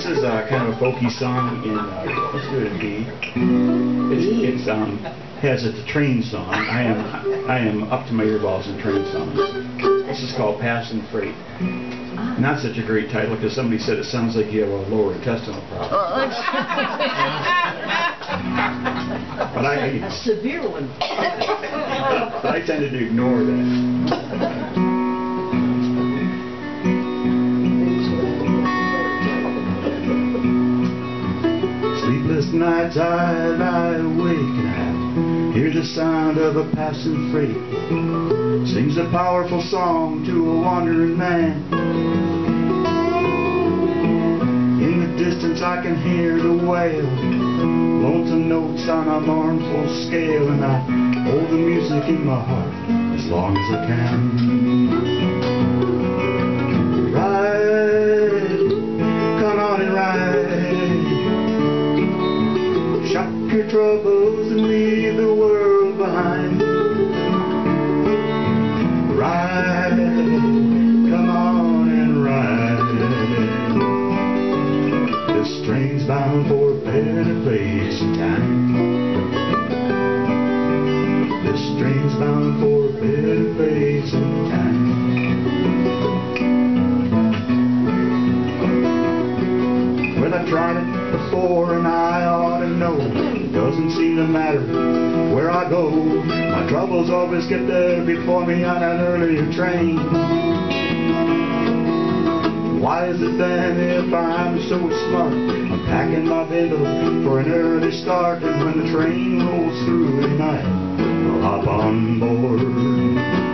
This is uh, kind of a folky song in, uh, let's do it in B. It's, it's, um, has, it's a train song. I am, I am up to my earballs in train songs. This is called Passing Freight. Not such a great title because somebody said it sounds like you have a lower intestinal problem. But I, A severe one. but I tend to ignore that. Nights I lie awake and I hear the sound of a passing freight. Sings a powerful song to a wandering man. In the distance I can hear the wail, lonesome notes on a mournful scale, and I hold the music in my heart as long as I can. Troubles and leave the world behind. Ride, come on and ride. This train's bound for a better place and time. This train's bound for a better place and time. Matter where I go. My troubles always get there before me on an earlier train. Why is it then if I'm so smart? I'm packing my bundle for an early start and when the train rolls through at night, I'll hop on board.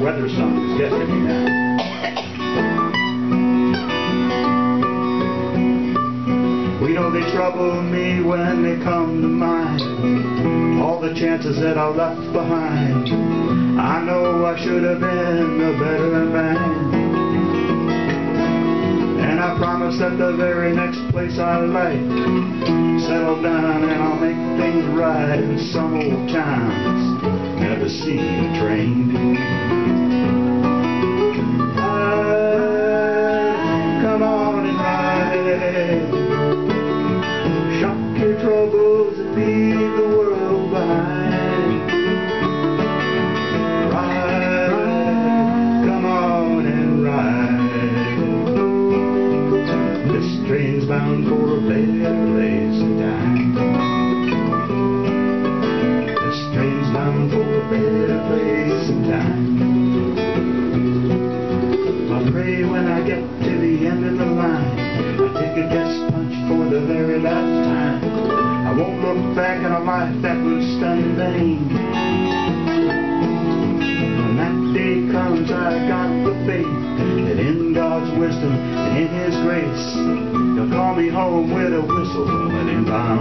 Weather song is getting me now. We know they trouble me when they come to mind. All the chances that I left behind. I know I should have been a better man. And I promise that the very next place I like settle down and I'll make things right in some old towns. Never seen bound for a better place and time. This train's bound for a better place and time. I pray when I get to the end of the line, I take a death punch for the very last time. I won't look back on a life that was done in vain. When that day comes, I got the faith that in God's wisdom and in His grace, Call home with a whistle, an inbound train.